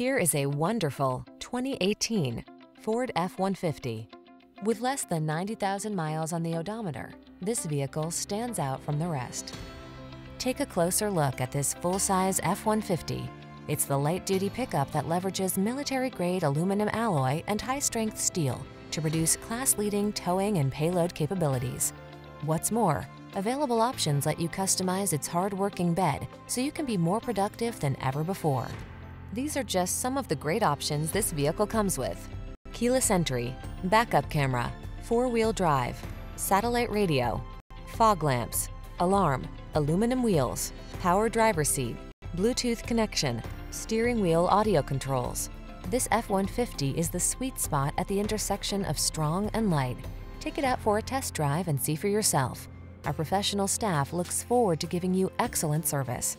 Here is a wonderful 2018 Ford F-150. With less than 90,000 miles on the odometer, this vehicle stands out from the rest. Take a closer look at this full-size F-150. It's the light-duty pickup that leverages military-grade aluminum alloy and high-strength steel to produce class-leading towing and payload capabilities. What's more, available options let you customize its hard-working bed so you can be more productive than ever before. These are just some of the great options this vehicle comes with. Keyless entry, backup camera, four-wheel drive, satellite radio, fog lamps, alarm, aluminum wheels, power driver seat, Bluetooth connection, steering wheel audio controls. This F-150 is the sweet spot at the intersection of strong and light. Take it out for a test drive and see for yourself. Our professional staff looks forward to giving you excellent service.